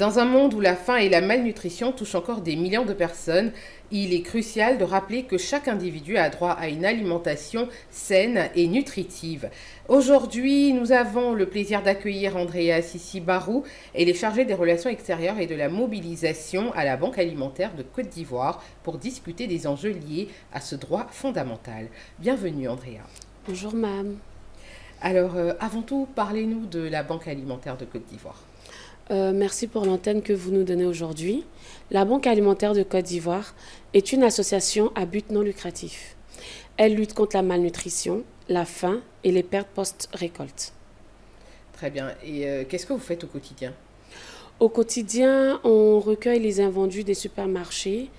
Dans un monde où la faim et la malnutrition touchent encore des millions de personnes, il est crucial de rappeler que chaque individu a droit à une alimentation saine et nutritive. Aujourd'hui, nous avons le plaisir d'accueillir Andrea Sissi Barou. Elle est chargée des relations extérieures et de la mobilisation à la Banque alimentaire de Côte d'Ivoire pour discuter des enjeux liés à ce droit fondamental. Bienvenue Andrea. Bonjour Mam. Alors, euh, avant tout, parlez-nous de la Banque alimentaire de Côte d'Ivoire. Euh, merci pour l'antenne que vous nous donnez aujourd'hui. La Banque alimentaire de Côte d'Ivoire est une association à but non lucratif. Elle lutte contre la malnutrition, la faim et les pertes post-récolte. Très bien. Et euh, qu'est-ce que vous faites au quotidien? Au quotidien, on recueille les invendus des supermarchés,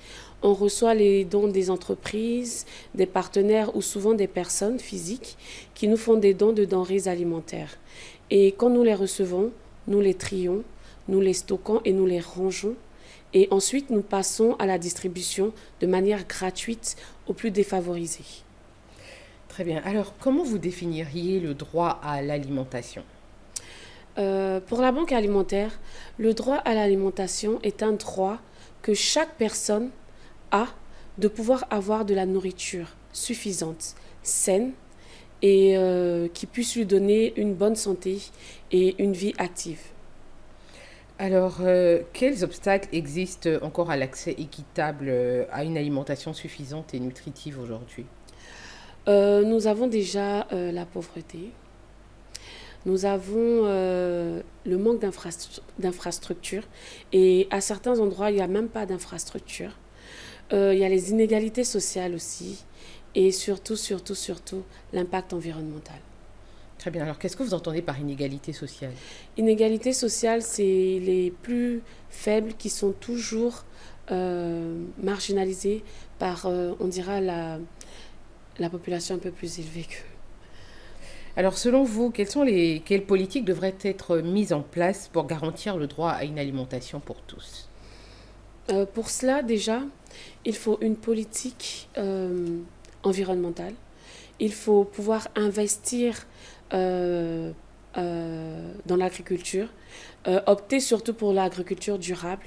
on reçoit les dons des entreprises, des partenaires ou souvent des personnes physiques qui nous font des dons de denrées alimentaires. Et quand nous les recevons, nous les trions nous les stockons et nous les rangeons. Et ensuite, nous passons à la distribution de manière gratuite aux plus défavorisés. Très bien. Alors, comment vous définiriez le droit à l'alimentation? Euh, Pour la banque alimentaire, le droit à l'alimentation est un droit que chaque personne a de pouvoir avoir de la nourriture suffisante, saine et euh, qui puisse lui donner une bonne santé et une vie active. Alors, euh, quels obstacles existent encore à l'accès équitable euh, à une alimentation suffisante et nutritive aujourd'hui? Euh, Nous avons déjà la pauvreté. Nous avons le manque d'infrastructures. Et à certains endroits, il n'y a même pas d'infrastructures. il y a les inégalités sociales aussi. Et surtout, surtout, surtout, l'impact environnemental. Très bien. Alors, qu'est-ce que vous entendez par inégalité sociale? Inégalité sociale, c'est les plus faibles qui sont toujours euh, marginalisés par, euh, on dira, la, la population un peu plus élevée qu'eux. Alors, selon vous, quelles, sont les, quelles politiques devraient être mises en place pour garantir le droit à une alimentation pour tous? Euh, Pour cela, déjà, il faut une politique environnementale. Il faut pouvoir investir euh, euh, dans l'agriculture, euh, opter surtout pour l'agriculture durable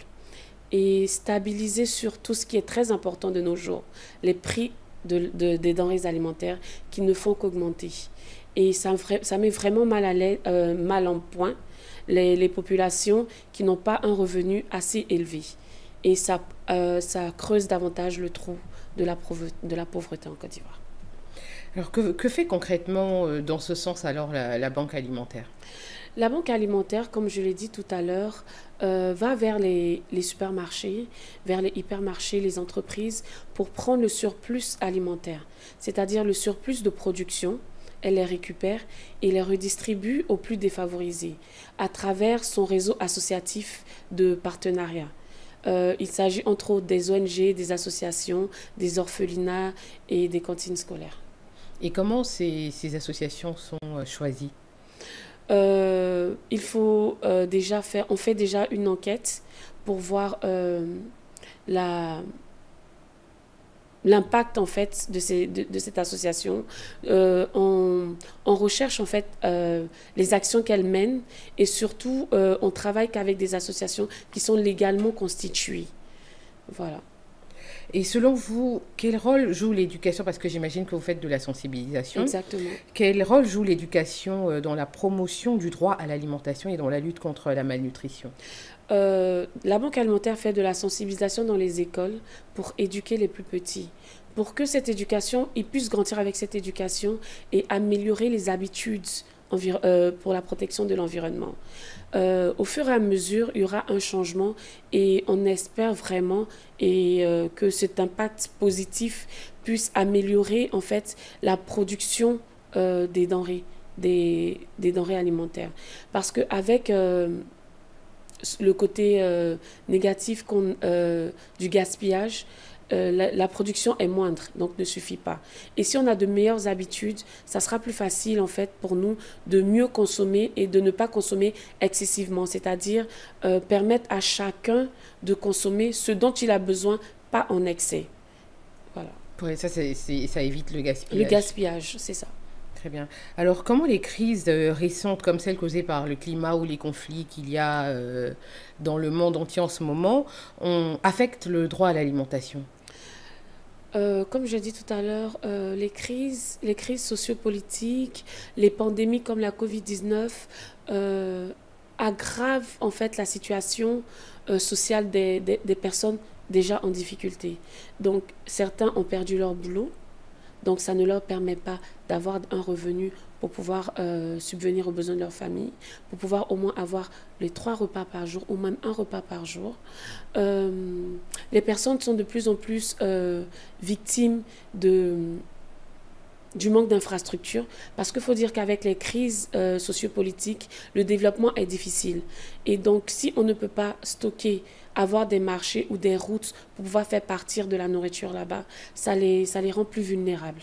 et stabiliser sur tout ce qui est très important de nos jours, les prix de, des denrées alimentaires qui ne font qu'augmenter. Et ça, met vraiment mal, à mal en point les, populations qui n'ont pas un revenu assez élevé. Et ça creuse davantage le trou de la, de la pauvreté en Côte d'Ivoire. Alors que, fait concrètement euh, dans ce sens alors la, banque alimentaire? La banque alimentaire, comme je l'ai dit tout à l'heure, euh, va vers les, supermarchés, vers les hypermarchés, les entreprises pour prendre le surplus alimentaire, c'est-à-dire le surplus de production. Elle les récupère et les redistribue aux plus défavorisés à travers son réseau associatif de partenariat. Euh, il s'agit entre autres des ONG, des associations, des orphelinats et des cantines scolaires. Et comment ces, ces associations sont euh, choisies? Euh, Il faut euh, déjà faire, on fait déjà une enquête pour voir la l'impact en fait de, ces, de, cette association. on, on, recherche en fait les actions qu'elle mène et surtout on travaille qu'avec des associations qui sont légalement constituées. Voilà. Et selon vous, quel rôle joue l'éducation? Parce que j'imagine que vous faites de la sensibilisation. Exactement. Quel rôle joue l'éducation euh, dans la promotion du droit à l'alimentation et dans la lutte contre la malnutrition? Euh, La Banque alimentaire fait de la sensibilisation dans les écoles pour éduquer les plus petits. Pour que cette éducation, ils puissent grandir avec cette éducation et améliorer les habitudes euh, pour la protection de l'environnement. Euh, au fur et à mesure, il y aura un changement et on espère vraiment et, que cet impact positif puisse améliorer en fait la production des denrées, des, des, denrées alimentaires. Parce qu'avec le côté négatif du gaspillage, euh, la, production est moindre, donc ne suffit pas. Et si on a de meilleures habitudes, ça sera plus facile en fait pour nous de mieux consommer et de ne pas consommer excessivement, c'est-à-dire euh, permettre à chacun de consommer ce dont il a besoin, pas en excès. Voilà. Pour ça, ça évite le gaspillage. Le gaspillage, c'est ça. Alors, comment les crises euh, récentes comme celles causées par le climat ou les conflits qu'il y a euh, dans le monde entier en ce moment affectent le droit à l'alimentation? Euh, comme j'ai dit tout à l'heure, les crises, les crises sociopolitiques, les pandémies comme la Covid-19 aggravent en fait la situation sociale des personnes déjà en difficulté. Donc certains ont perdu leur boulot, donc ça ne leur permet pas d'avoir un revenu pour pouvoir euh, subvenir aux besoins de leur famille, pour pouvoir au moins avoir les trois repas par jour ou même un repas par jour. Euh, les personnes sont de plus en plus euh, victimes de du manque d'infrastructures, parce qu'il faut dire qu'avec les crises sociopolitiques, le développement est difficile. Et donc, si on ne peut pas stocker avoir des marchés ou des routes pour pouvoir faire partir de la nourriture là-bas, ça les, ça les rend plus vulnérables.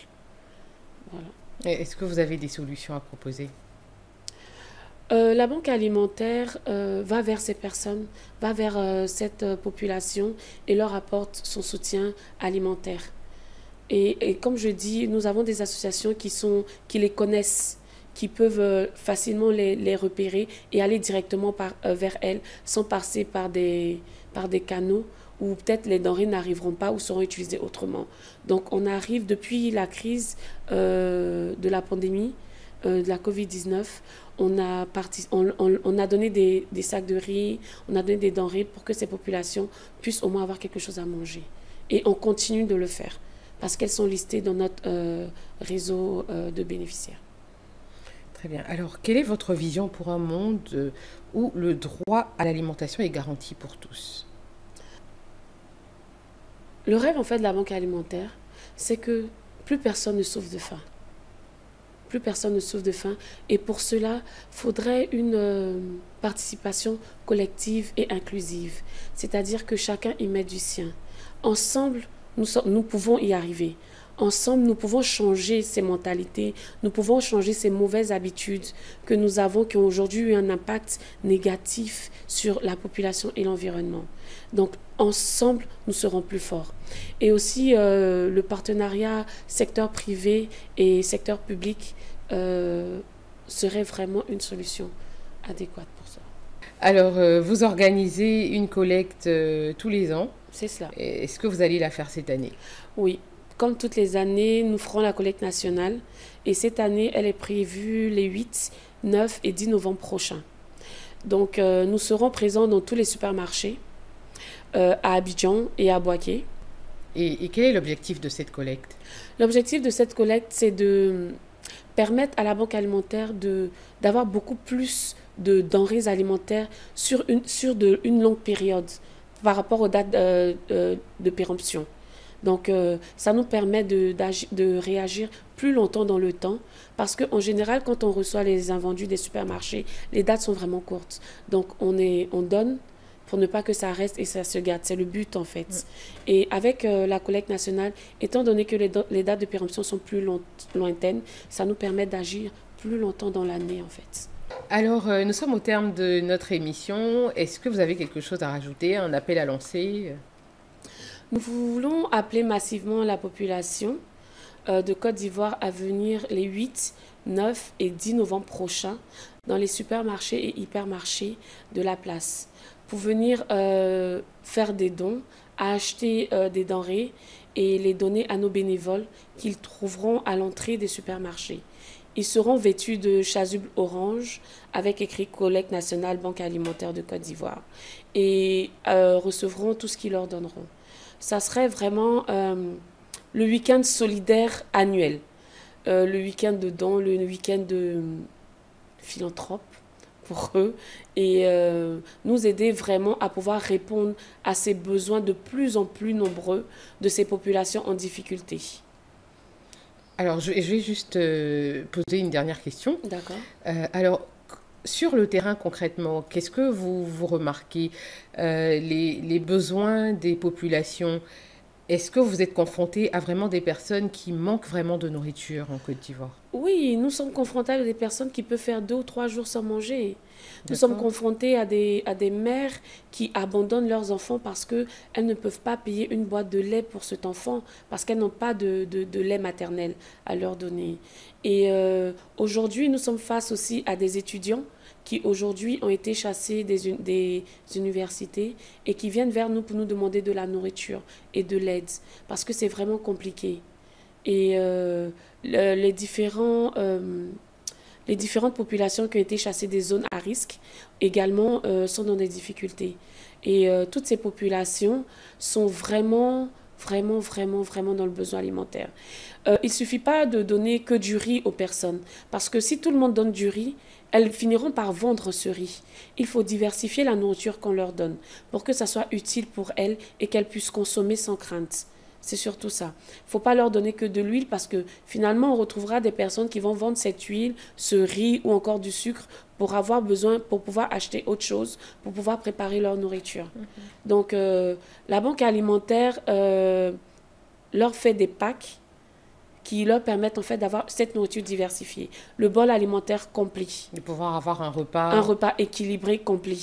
Voilà. Est-ce que vous avez des solutions à proposer? Euh, la banque alimentaire euh, va vers ces personnes, va vers euh, cette population et leur apporte son soutien alimentaire. Et, et, comme je dis, nous avons des associations qui, sont, qui les connaissent qui peuvent euh, facilement les, repérer et aller directement euh, vers elles sans passer par des, canaux où peut-être les denrées n'arriveront pas ou seront utilisées autrement. Donc on arrive depuis la crise euh, de la pandémie, de la Covid-19, on a, on, a donné des, sacs de riz, on a donné des denrées pour que ces populations puissent au moins avoir quelque chose à manger. Et on continue de le faire parce qu'elles sont listées dans notre réseau de bénéficiaires. Alors, quelle est votre vision pour un monde euh, où le droit à l'alimentation est garanti pour tous? Le rêve, en fait, de la banque alimentaire, c'est que plus personne ne souffre de faim. Plus personne ne souffre de faim. Et pour cela, il faudrait une euh, participation collective et inclusive. C'est-à-dire que chacun y met du sien. Ensemble, nous pouvons y arriver ensemble, nous pouvons changer ces mentalités, nous pouvons changer ces mauvaises habitudes que nous avons, qui ont aujourd'hui eu un impact négatif sur la population et l'environnement. Donc, ensemble, nous serons plus forts. Et aussi, euh, le partenariat secteur privé et secteur public euh, serait vraiment une solution adéquate pour ça. Alors, euh, vous organisez une collecte tous les ans. C'est cela. Est-ce que vous allez la faire cette année? Oui, comme toutes les années, nous ferons la collecte nationale et cette année, elle est prévue les 8, 9 et 10 novembre prochains. Donc, euh, nous serons présents dans tous les supermarchés euh, à Abidjan et à Boaké. Et, et quel est l'objectif de cette collecte? L'objectif de cette collecte, c'est de permettre à la banque alimentaire d'avoir beaucoup plus de denrées alimentaires sur une, sur de, une longue période par rapport aux dates euh, de péremption. Donc, euh, ça nous permet de, de réagir plus longtemps dans le temps parce qu'en général, quand on reçoit les invendus des supermarchés, les dates sont vraiment courtes. Donc, on, est, on donne pour ne pas que ça reste et ça se garde. C'est le but en fait. Et avec euh, la collecte nationale, étant donné que les, les dates de péremption sont plus lointaines, ça nous permet d'agir plus longtemps dans l'année en fait. Alors, euh, nous sommes au terme de notre émission. Est-ce que vous avez quelque chose à rajouter, un appel à lancer? Nous voulons appeler massivement la population euh, de Côte d'Ivoire à venir les 8, 9 et 10 novembre prochains dans les supermarchés et hypermarchés de la place pour venir euh, faire des dons, acheter euh, des denrées et les donner à nos bénévoles qu'ils trouveront à l'entrée des supermarchés. Ils seront vêtus de chasubles orange avec écrit Collecte nationale Banque alimentaire de Côte d'Ivoire et recevront tout ce qu'ils leur donneront ça serait vraiment euh, le week-end solidaire annuel. Euh, le week-end de dons, le week-end de euh, philanthrope pour eux et nous aider vraiment à pouvoir répondre à ces besoins de plus en plus nombreux de ces populations en difficulté. Alors, je, je vais juste poser une dernière question. D'accord. alors, sur le terrain concrètement, qu'est-ce que vous, remarquez euh, les, besoins des populations? Est-ce que vous êtes confronté à vraiment des personnes qui manquent vraiment de nourriture en Côte d'Ivoire? Oui, nous sommes confrontés à des personnes qui peuvent faire deux ou trois jours sans manger. Nous sommes confrontés à des, à des mères qui abandonnent leurs enfants parce qu'elles ne peuvent pas payer une boîte de lait pour cet enfant, parce qu'elles n'ont pas de, de, lait maternel à leur donner. Et euh, aujourd'hui, nous sommes face aussi à des étudiants qui aujourd'hui ont été chassés des, des universités et qui viennent vers nous pour nous demander de la nourriture et de l'aide, parce que c'est vraiment compliqué. Et euh, les, différents, euh, les différentes populations qui ont été chassées des zones à risque également euh, sont dans des difficultés. Et toutes ces populations sont vraiment, vraiment, vraiment, vraiment dans le besoin alimentaire. il ne suffit pas de donner que du riz aux personnes, parce que si tout le monde donne du riz, elles finiront par vendre ce riz. Il faut diversifier la nourriture qu'on leur donne pour que ça soit utile pour elles et qu'elles puissent consommer sans crainte. C'est surtout ça. Il ne faut pas leur donner que de l'huile parce que finalement, on retrouvera des personnes qui vont vendre cette huile, ce riz ou encore du sucre pour avoir besoin, pour pouvoir acheter autre chose, pour pouvoir préparer leur nourriture. Mhm. Donc, euh, la banque alimentaire euh, leur fait des packs qui leur permettent en fait d'avoir cette nourriture diversifiée. Le bol alimentaire complet. De pouvoir avoir un repas. Un repas équilibré, complet.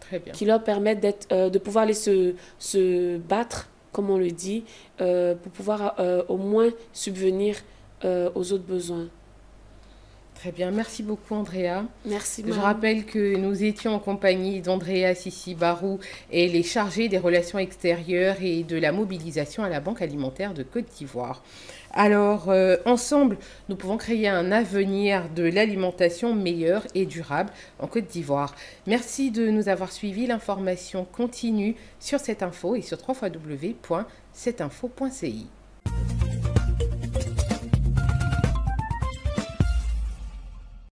Très bien. Qui leur permettent d'être, euh, de pouvoir aller se, se battre comme on le dit, euh, pour pouvoir euh, au moins subvenir euh, aux autres besoins. Très bien, merci beaucoup Andrea. Merci. Je rappelle que nous étions en compagnie d'Andrea Sissi Barou et les chargés des relations extérieures et de la mobilisation à la Banque alimentaire de Côte d'Ivoire. Alors, ensemble, nous pouvons créer un avenir de l'alimentation meilleure et durable en Côte d'Ivoire. Merci de nous avoir suivis. L'information continue sur cette info et sur www.cetinfo.ci.